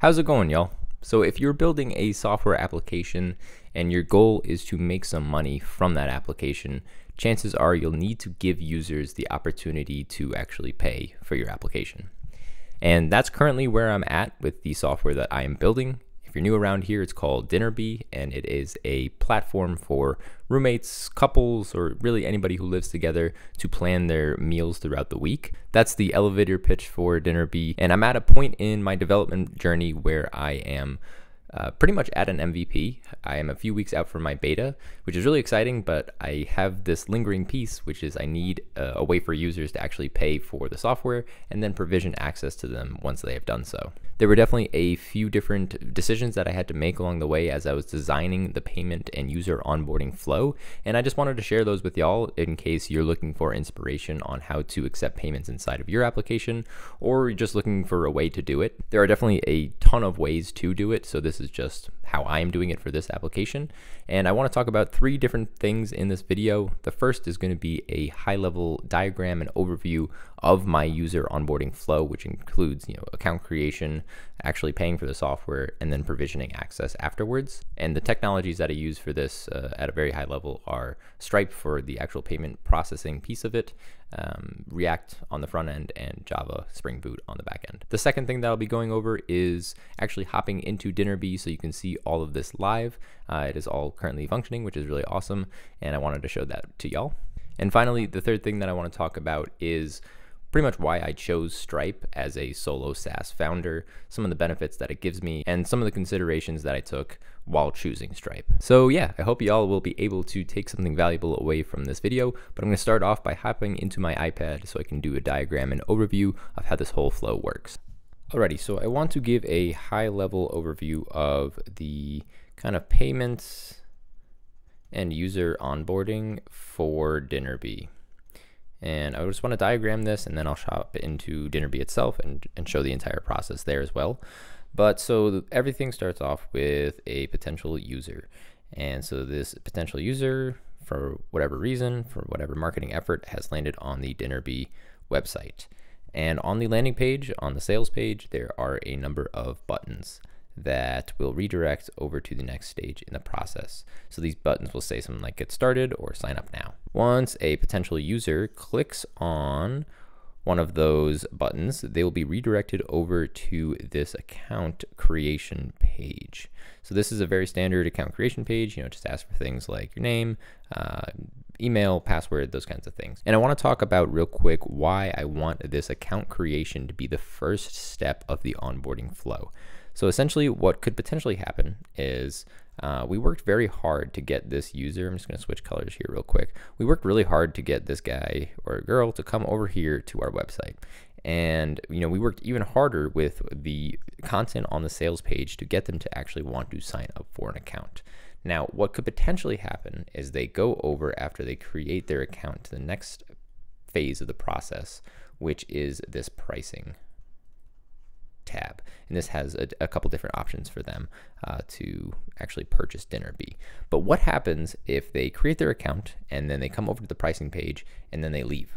How's it going, y'all? So, if you're building a software application and your goal is to make some money from that application, chances are you'll need to give users the opportunity to actually pay for your application. And that's currently where I'm at with the software that I am building. If you're new around here, it's called Dinnerbee, and it is a platform for roommates, couples, or really anybody who lives together to plan their meals throughout the week. That's the elevator pitch for Dinnerbee, and I'm at a point in my development journey where I am uh, pretty much at an MVP. I am a few weeks out from my beta, which is really exciting, but I have this lingering piece, which is I need a, way for users to actually pay for the software and then provision access to them once they have done so. There were definitely a few different decisions that I had to make along the way as I was designing the payment and user onboarding flow, and I just wanted to share those with y'all in case you're looking for inspiration on how to accept payments inside of your application or just looking for a way to do it. There are definitely a ton of ways to do it, so this is just how I'm doing it for this application. And I want to talk about three different things in this video. The first is going to be a high level diagram and overview of my user onboarding flow, which includes, you know, account creation, actually paying for the software, and then provisioning access afterwards. And the technologies that I use for this uh, at a very high level are Stripe for the actual payment processing piece of it, um, React on the front end, and Java Spring Boot on the back end. The second thing that I'll be going over is actually hopping into Dinnerbee so you can see all of this live. Uh, it is all currently functioning, which is really awesome, and I wanted to show that to y'all. And finally, the third thing that I want to talk about is pretty much why I chose Stripe as a solo SaaS founder, some of the benefits that it gives me, and some of the considerations that I took while choosing Stripe. So yeah, I hope y'all will be able to take something valuable away from this video, but I'm gonna start off by hopping into my iPad so I can do a diagram and overview of how this whole flow works. Alrighty, so I want to give a high level overview of the kind of payments and user onboarding for Dinnerbee. And I just want to diagram this and then I'll shop into Dinnerbee itself and, and show the entire process there as well. But so everything starts off with a potential user. And so this potential user, for whatever reason, for whatever marketing effort, has landed on the Dinnerbee website. And on the landing page, on the sales page, there are a number of buttons that will redirect over to the next stage in the process. So these buttons will say something like get started or sign up now. Once a potential user clicks on one of those buttons, they will be redirected over to this account creation page. So this is a very standard account creation page, you know, just ask for things like your name, uh, email, password, those kinds of things. And I want to talk about real quick why I want this account creation to be the first step of the onboarding flow. So essentially what could potentially happen is uh, we worked very hard to get this user, I'm just gonna switch colors here real quick. We worked really hard to get this guy or girl to come over here to our website. And you know, we worked even harder with the content on the sales page to get them to actually want to sign up for an account. Now, what could potentially happen is they go over after they create their account to the next phase of the process, which is this pricing tab. And this has a, a couple different options for them uh, to actually purchase Dinnerbee. But what happens if they create their account and then they come over to the pricing page and then they leave?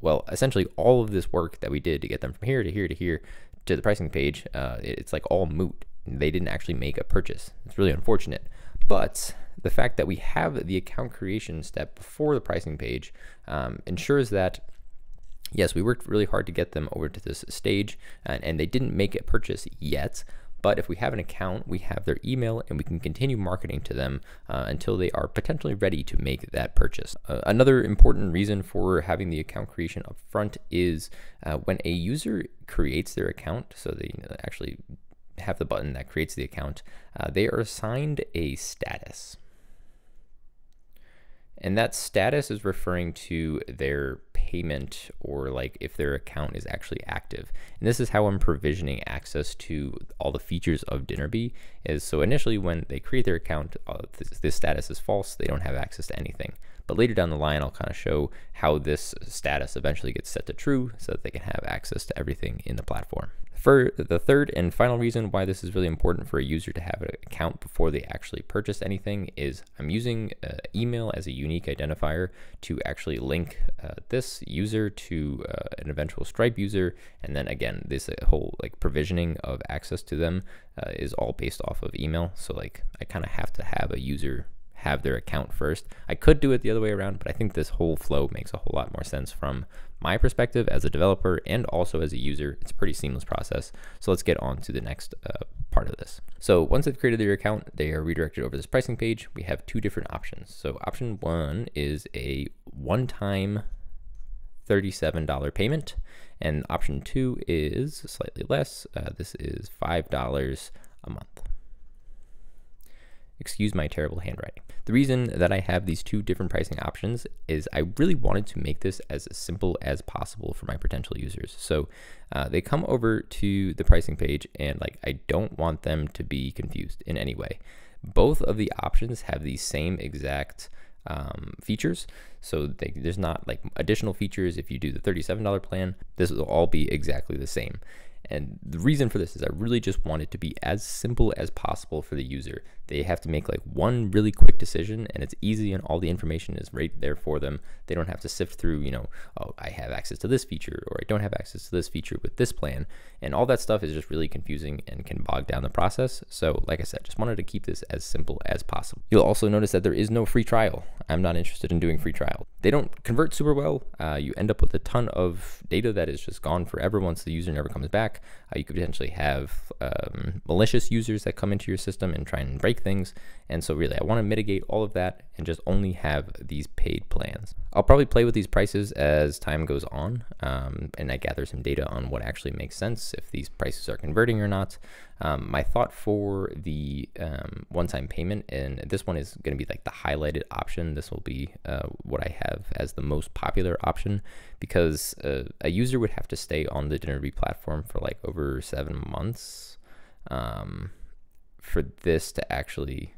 Well, essentially all of this work that we did to get them from here to here to here to the pricing page, uh, it's like all moot. They didn't actually make a purchase. It's really unfortunate. But the fact that we have the account creation step before the pricing page um, ensures that yes, we worked really hard to get them over to this stage and, and they didn't make a purchase yet. But if we have an account, we have their email and we can continue marketing to them uh, until they are potentially ready to make that purchase. Uh, another important reason for having the account creation up front is uh, when a user creates their account, so they actually have the button that creates the account, uh, they are assigned a status. And that status is referring to their payment or like if their account is actually active. And this is how I'm provisioning access to all the features of Dinnerbee is so initially when they create their account, uh, this, this status is false. They don't have access to anything. But later down the line, I'll kind of show how this status eventually gets set to true so that they can have access to everything in the platform For the third and final reason why this is really important for a user to have an account before they actually purchase anything is I'm using uh, email as a unique identifier to actually link uh, this user to uh, an eventual Stripe user. And then again, this uh, whole like provisioning of access to them uh, is all based off of email. So like I kind of have to have a user have their account first. I could do it the other way around, but I think this whole flow makes a whole lot more sense from my perspective as a developer and also as a user. It's a pretty seamless process. So let's get on to the next uh, part of this. So once they've created their account, they are redirected over this pricing page. We have two different options. So option one is a one-time $37 payment. And option two is slightly less. Uh, this is $5 a month. Excuse my terrible handwriting. The reason that I have these two different pricing options is I really wanted to make this as simple as possible for my potential users. So uh, they come over to the pricing page and like I don't want them to be confused in any way. Both of the options have the same exact um, features. So they, there's not like additional features if you do the $37 plan. This will all be exactly the same. And the reason for this is I really just want it to be as simple as possible for the user. They have to make like one really quick decision and it's easy and all the information is right there for them. They don't have to sift through, you know, oh, I have access to this feature or I don't have access to this feature with this plan. And all that stuff is just really confusing and can bog down the process. So like I said, just wanted to keep this as simple as possible. You'll also notice that there is no free trial. I'm not interested in doing free trial. They don't convert super well. Uh, you end up with a ton of data that is just gone forever once the user never comes back. Uh, you could potentially have um, malicious users that come into your system and try and break things. And so really, I want to mitigate all of that and just only have these paid plans. I'll probably play with these prices as time goes on um, and I gather some data on what actually makes sense, if these prices are converting or not. Um, my thought for the um, one-time payment, and this one is going to be like the highlighted option. This will be uh, what I have as the most popular option because uh, a user would have to stay on the Dinnerbee platform for like over seven months um, for this to actually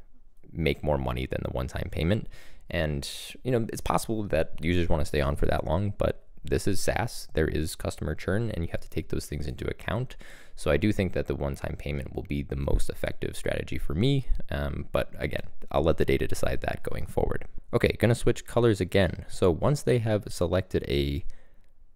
make more money than the one-time payment. And you know, it's possible that users want to stay on for that long, but this is SaaS. There is customer churn, and you have to take those things into account. So I do think that the one-time payment will be the most effective strategy for me. Um, but again, I'll let the data decide that going forward. Okay, gonna switch colors again. So once they have selected a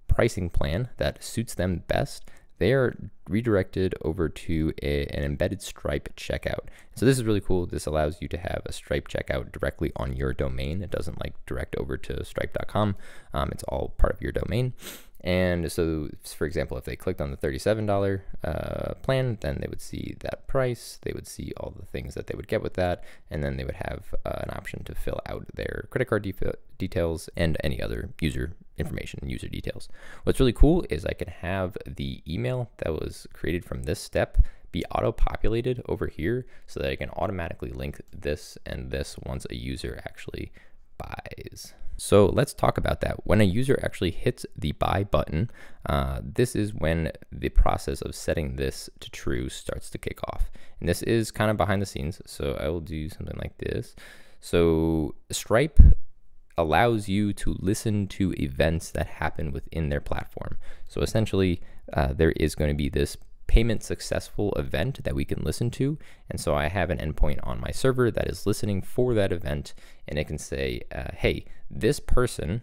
pricing plan that suits them best, they are redirected over to a, an embedded Stripe checkout. So this is really cool. This allows you to have a Stripe checkout directly on your domain. It doesn't like direct over to stripe.com. Um, it's all part of your domain. And so, for example, if they clicked on the $37 uh, plan, then they would see that price, they would see all the things that they would get with that, and then they would have uh, an option to fill out their credit card de details and any other user information, and user details. What's really cool is I can have the email that was created from this step be auto-populated over here so that I can automatically link this and this once a user actually buys. So let's talk about that. When a user actually hits the buy button, uh, this is when the process of setting this to true starts to kick off. And this is kind of behind the scenes. So I will do something like this. So Stripe allows you to listen to events that happen within their platform. So essentially, uh, there is going to be this payment successful event that we can listen to. And so I have an endpoint on my server that is listening for that event, and it can say, uh, hey, this person,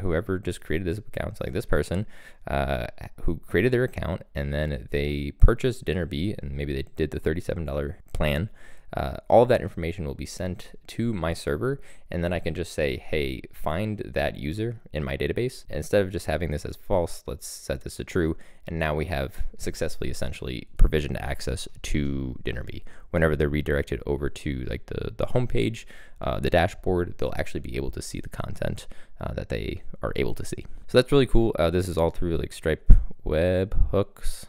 whoever just created this account, like this person uh, who created their account, and then they purchased Dinner Dinnerbee, and maybe they did the $37 plan uh, all of that information will be sent to my server and then I can just say, hey, find that user in my database. Instead of just having this as false, let's set this to true. And now we have successfully essentially provisioned access to Dinnerbee. Whenever they're redirected over to like the, the homepage, uh, the dashboard, they'll actually be able to see the content uh, that they are able to see. So that's really cool. Uh, this is all through like Stripe web hooks.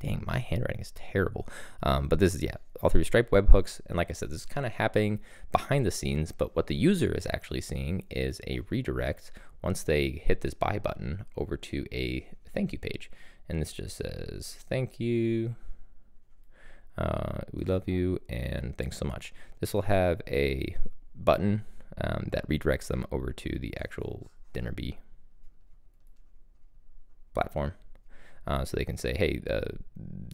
Dang, my handwriting is terrible. Um, but this is, yeah, all through Stripe webhooks. And like I said, this is kind of happening behind the scenes, but what the user is actually seeing is a redirect once they hit this buy button over to a thank you page. And this just says, thank you. Uh, we love you and thanks so much. This will have a button um, that redirects them over to the actual Dinnerbee platform. Uh, so they can say, hey, uh,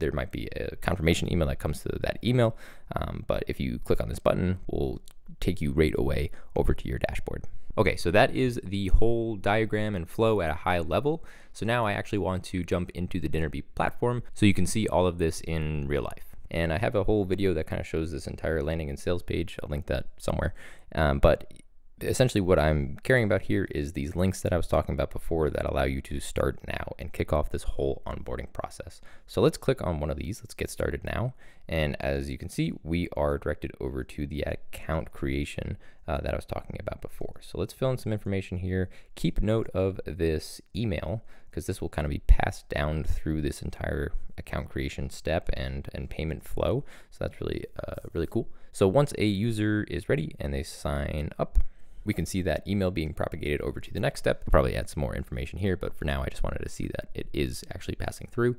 there might be a confirmation email that comes to that email. Um, but if you click on this button, we'll take you right away over to your dashboard. Okay, so that is the whole diagram and flow at a high level. So now I actually want to jump into the Dinnerbee platform so you can see all of this in real life. And I have a whole video that kind of shows this entire landing and sales page. I'll link that somewhere. Um, but essentially what I'm caring about here is these links that I was talking about before that allow you to start now and kick off this whole onboarding process. So let's click on one of these. Let's get started now. And as you can see, we are directed over to the account creation uh, that I was talking about before. So let's fill in some information here. Keep note of this email because this will kind of be passed down through this entire account creation step and, and payment flow. So that's really, uh, really cool. So once a user is ready and they sign up, we can see that email being propagated over to the next step. I'll probably add some more information here, but for now, I just wanted to see that it is actually passing through.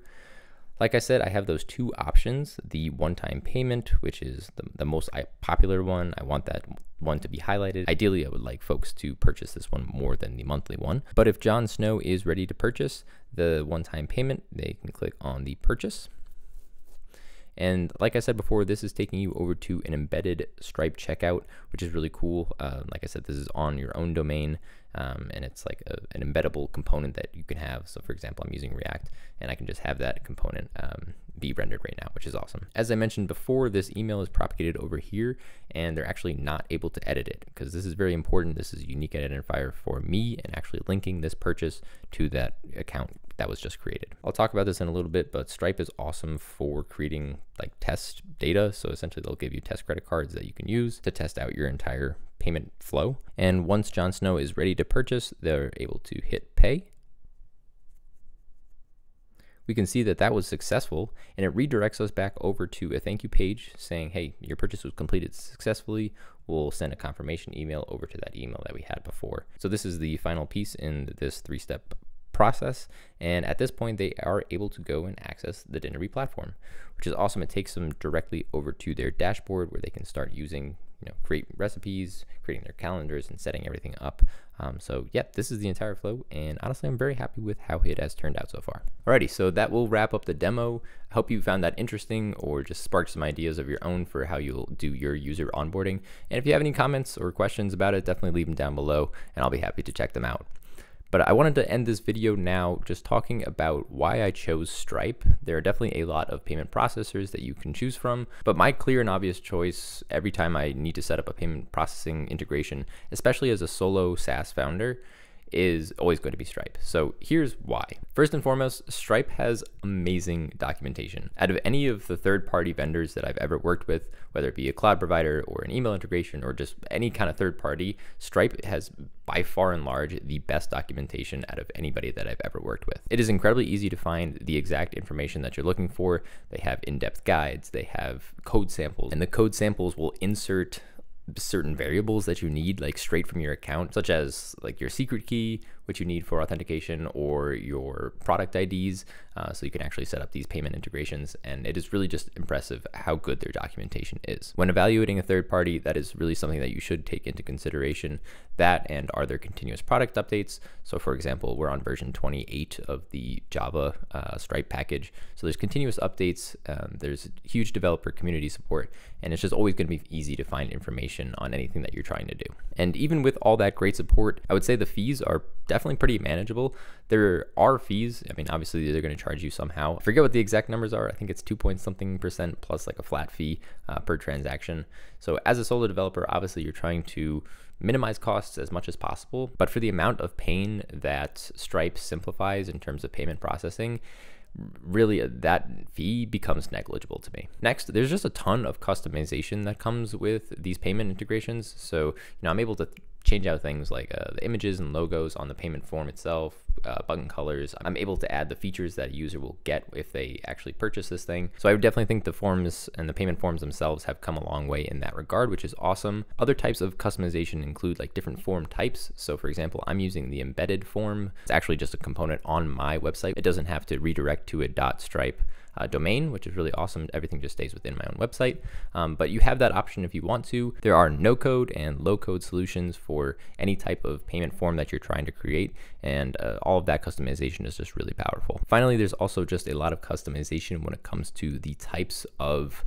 Like I said, I have those two options, the one-time payment, which is the, the most popular one. I want that one to be highlighted. Ideally, I would like folks to purchase this one more than the monthly one. But if Jon Snow is ready to purchase the one-time payment, they can click on the purchase. And like I said before, this is taking you over to an embedded Stripe checkout, which is really cool. Uh, like I said, this is on your own domain, um, and it's like a, an embeddable component that you can have. So for example, I'm using React, and I can just have that component um, be rendered right now, which is awesome. As I mentioned before, this email is propagated over here, and they're actually not able to edit it because this is very important. This is a unique identifier for me and actually linking this purchase to that account that was just created. I'll talk about this in a little bit, but Stripe is awesome for creating like test data. So essentially they'll give you test credit cards that you can use to test out your entire payment flow. And once Jon Snow is ready to purchase, they're able to hit pay we can see that that was successful and it redirects us back over to a thank you page saying, hey, your purchase was completed successfully. We'll send a confirmation email over to that email that we had before. So this is the final piece in this three-step process. And at this point, they are able to go and access the Dinnerbee platform, which is awesome. It takes them directly over to their dashboard where they can start using you know, create recipes, creating their calendars, and setting everything up. Um, so, yeah, this is the entire flow, and honestly, I'm very happy with how it has turned out so far. Alrighty, so that will wrap up the demo. I hope you found that interesting or just sparked some ideas of your own for how you'll do your user onboarding. And if you have any comments or questions about it, definitely leave them down below, and I'll be happy to check them out. But I wanted to end this video now just talking about why I chose Stripe. There are definitely a lot of payment processors that you can choose from, but my clear and obvious choice every time I need to set up a payment processing integration, especially as a solo SaaS founder, is always going to be Stripe. So here's why. First and foremost, Stripe has amazing documentation. Out of any of the third party vendors that I've ever worked with, whether it be a cloud provider or an email integration or just any kind of third party, Stripe has by far and large the best documentation out of anybody that I've ever worked with. It is incredibly easy to find the exact information that you're looking for. They have in depth guides, they have code samples, and the code samples will insert certain variables that you need like straight from your account such as like your secret key which you need for authentication or your product IDs uh, so you can actually set up these payment integrations. And it is really just impressive how good their documentation is. When evaluating a third party that is really something that you should take into consideration that and are there continuous product updates. So for example we're on version 28 of the Java uh, Stripe package. So there's continuous updates um, there's huge developer community support and it's just always going to be easy to find information on anything that you're trying to do. And even with all that great support, I would say the fees are definitely pretty manageable. There are fees. I mean, obviously they're going to charge you somehow. I forget what the exact numbers are. I think it's two point something percent plus like a flat fee uh, per transaction. So as a solo developer, obviously you're trying to minimize costs as much as possible. But for the amount of pain that Stripe simplifies in terms of payment processing, really uh, that fee becomes negligible to me. Next, there's just a ton of customization that comes with these payment integrations. So, you know, I'm able to change out things like uh, the images and logos on the payment form itself, uh, button colors. I'm able to add the features that a user will get if they actually purchase this thing. So I would definitely think the forms and the payment forms themselves have come a long way in that regard, which is awesome. Other types of customization include like different form types. So for example, I'm using the embedded form. It's actually just a component on my website. It doesn't have to redirect to a dot .stripe uh, domain, which is really awesome. Everything just stays within my own website. Um, but you have that option if you want to. There are no code and low code solutions for any type of payment form that you're trying to create. And uh, all of that customization is just really powerful. Finally, there's also just a lot of customization when it comes to the types of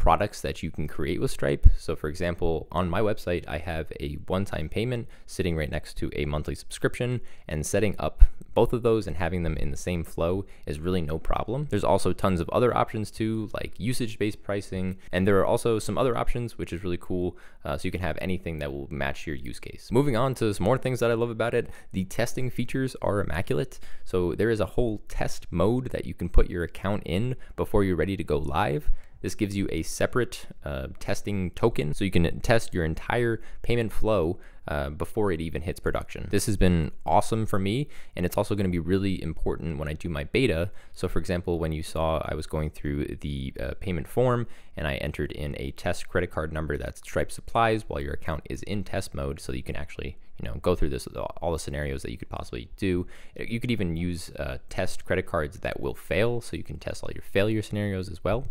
products that you can create with Stripe. So for example, on my website, I have a one-time payment sitting right next to a monthly subscription and setting up both of those and having them in the same flow is really no problem. There's also tons of other options too, like usage-based pricing. And there are also some other options, which is really cool. Uh, so you can have anything that will match your use case. Moving on to some more things that I love about it. The testing features are immaculate. So there is a whole test mode that you can put your account in before you're ready to go live. This gives you a separate uh, testing token so you can test your entire payment flow uh, before it even hits production. This has been awesome for me, and it's also going to be really important when I do my beta. So, for example, when you saw I was going through the uh, payment form and I entered in a test credit card number that Stripe supplies while your account is in test mode, so you can actually you know go through this all the scenarios that you could possibly do. You could even use uh, test credit cards that will fail, so you can test all your failure scenarios as well.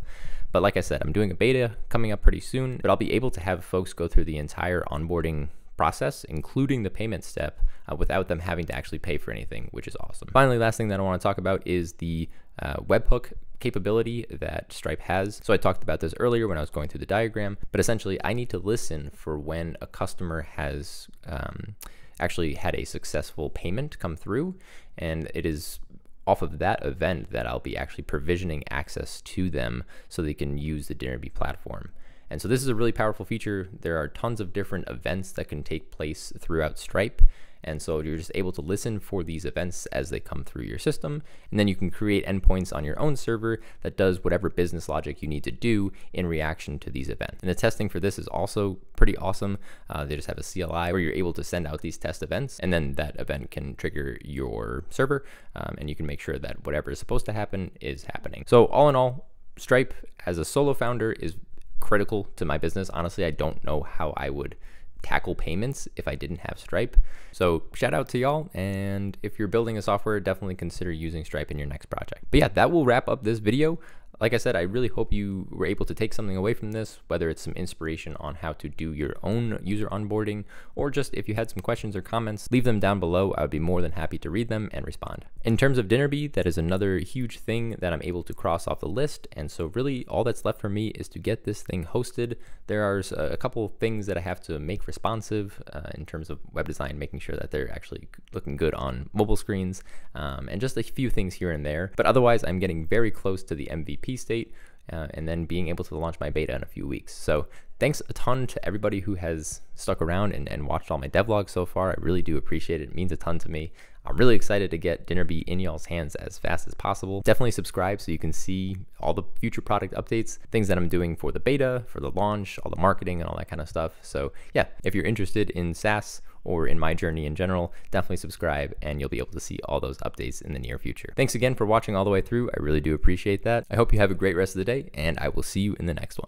But like I said, I'm doing a beta coming up pretty soon, but I'll be able to have folks go through the entire onboarding process, including the payment step, uh, without them having to actually pay for anything, which is awesome. Finally, last thing that I want to talk about is the uh, webhook capability that Stripe has. So I talked about this earlier when I was going through the diagram, but essentially I need to listen for when a customer has um, actually had a successful payment come through, and it is off of that event that I'll be actually provisioning access to them so they can use the Dinnerbee platform. And so this is a really powerful feature. There are tons of different events that can take place throughout Stripe. And so you're just able to listen for these events as they come through your system. And then you can create endpoints on your own server that does whatever business logic you need to do in reaction to these events. And the testing for this is also pretty awesome. Uh, they just have a CLI where you're able to send out these test events, and then that event can trigger your server, um, and you can make sure that whatever is supposed to happen is happening. So all in all, Stripe as a solo founder is critical to my business. Honestly, I don't know how I would tackle payments if I didn't have Stripe. So shout out to y'all. And if you're building a software, definitely consider using Stripe in your next project. But yeah, that will wrap up this video like I said, I really hope you were able to take something away from this, whether it's some inspiration on how to do your own user onboarding, or just if you had some questions or comments, leave them down below. I would be more than happy to read them and respond. In terms of Dinnerbee, that is another huge thing that I'm able to cross off the list. And so really all that's left for me is to get this thing hosted. There are a couple of things that I have to make responsive uh, in terms of web design, making sure that they're actually looking good on mobile screens, um, and just a few things here and there. But otherwise, I'm getting very close to the State, uh, and then being able to launch my beta in a few weeks. So thanks a ton to everybody who has stuck around and, and watched all my devlogs so far. I really do appreciate it. It means a ton to me. I'm really excited to get Dinnerbee in y'all's hands as fast as possible. Definitely subscribe so you can see all the future product updates, things that I'm doing for the beta, for the launch, all the marketing and all that kind of stuff. So yeah, if you're interested in SaaS or in my journey in general, definitely subscribe and you'll be able to see all those updates in the near future. Thanks again for watching all the way through. I really do appreciate that. I hope you have a great rest of the day and I will see you in the next one.